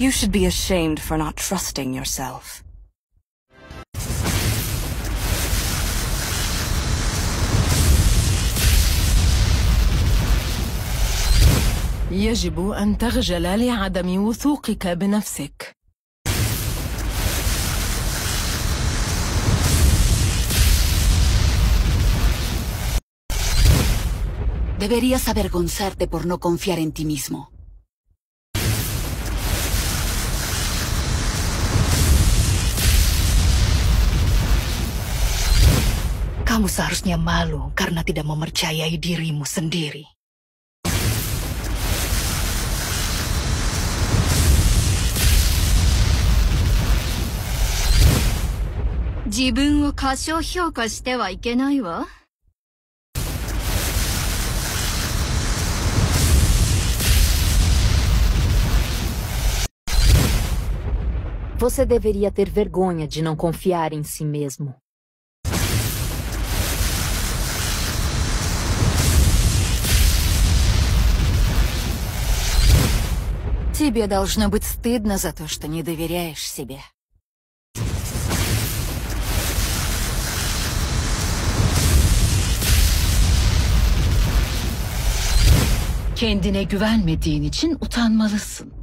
You should be ashamed for not trusting yourself. يجب أن تخجل لعدم وثوقك بنفسك. Deberías avergonzarte por no confiar en ti mismo. Kamu seharusnya malu karena tidak mempercayai dirimu sendiri. 'Você deveria ter vergonha de não confiar em si mesmo. Тебе должно быть стыдно за то, что не доверяешь себе. Kendine güvenmediğin için utanmalısın.